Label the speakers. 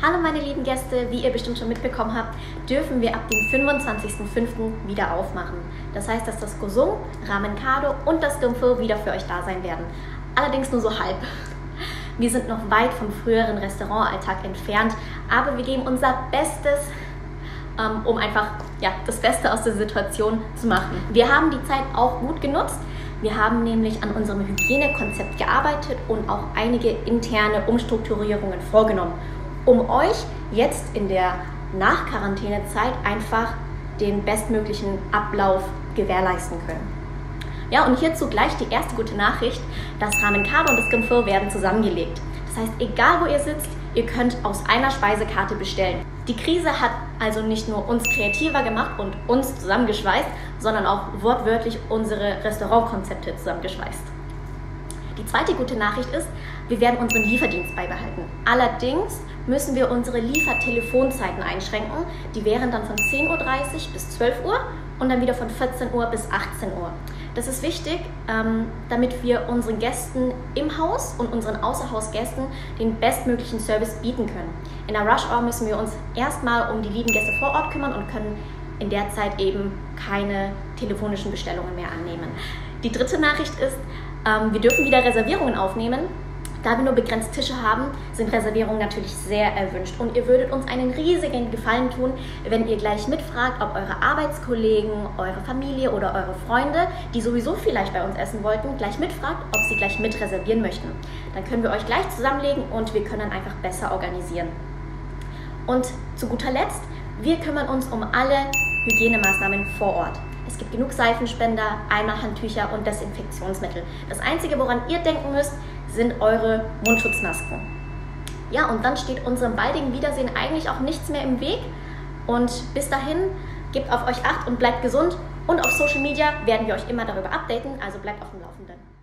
Speaker 1: Hallo meine lieben Gäste, wie ihr bestimmt schon mitbekommen habt, dürfen wir ab dem 25.05. wieder aufmachen. Das heißt, dass das Gosung, Ramen Kado und das Dumpho wieder für euch da sein werden. Allerdings nur so halb. Wir sind noch weit vom früheren Restaurantalltag entfernt, aber wir geben unser Bestes, ähm, um einfach ja, das Beste aus der Situation zu machen. Wir haben die Zeit auch gut genutzt. Wir haben nämlich an unserem Hygienekonzept gearbeitet und auch einige interne Umstrukturierungen vorgenommen um euch jetzt in der Nachquarantänezeit einfach den bestmöglichen Ablauf gewährleisten können. Ja, und hierzu gleich die erste gute Nachricht. Das Rahmenkado und das Gimfir werden zusammengelegt. Das heißt, egal wo ihr sitzt, ihr könnt aus einer Speisekarte bestellen. Die Krise hat also nicht nur uns kreativer gemacht und uns zusammengeschweißt, sondern auch wortwörtlich unsere Restaurantkonzepte zusammengeschweißt. Die zweite gute Nachricht ist, wir werden unseren Lieferdienst beibehalten. Allerdings müssen wir unsere Liefertelefonzeiten einschränken. Die wären dann von 10.30 Uhr bis 12 Uhr und dann wieder von 14 Uhr bis 18 Uhr. Das ist wichtig, ähm, damit wir unseren Gästen im Haus und unseren Außerhausgästen den bestmöglichen Service bieten können. In der Rush Hour müssen wir uns erstmal um die lieben Gäste vor Ort kümmern und können in der Zeit eben keine telefonischen Bestellungen mehr annehmen. Die dritte Nachricht ist, ähm, wir dürfen wieder Reservierungen aufnehmen. Da wir nur begrenzt Tische haben, sind Reservierungen natürlich sehr erwünscht. Und ihr würdet uns einen riesigen Gefallen tun, wenn ihr gleich mitfragt, ob eure Arbeitskollegen, eure Familie oder eure Freunde, die sowieso vielleicht bei uns essen wollten, gleich mitfragt, ob sie gleich mit reservieren möchten. Dann können wir euch gleich zusammenlegen und wir können einfach besser organisieren. Und zu guter Letzt, wir kümmern uns um alle Hygienemaßnahmen vor Ort. Es gibt genug Seifenspender, Einmalhandtücher und Desinfektionsmittel. Das Einzige, woran ihr denken müsst, sind eure Mundschutzmasken. Ja, und dann steht unserem baldigen Wiedersehen eigentlich auch nichts mehr im Weg. Und bis dahin, gebt auf euch Acht und bleibt gesund. Und auf Social Media werden wir euch immer darüber updaten, also bleibt auf dem Laufenden.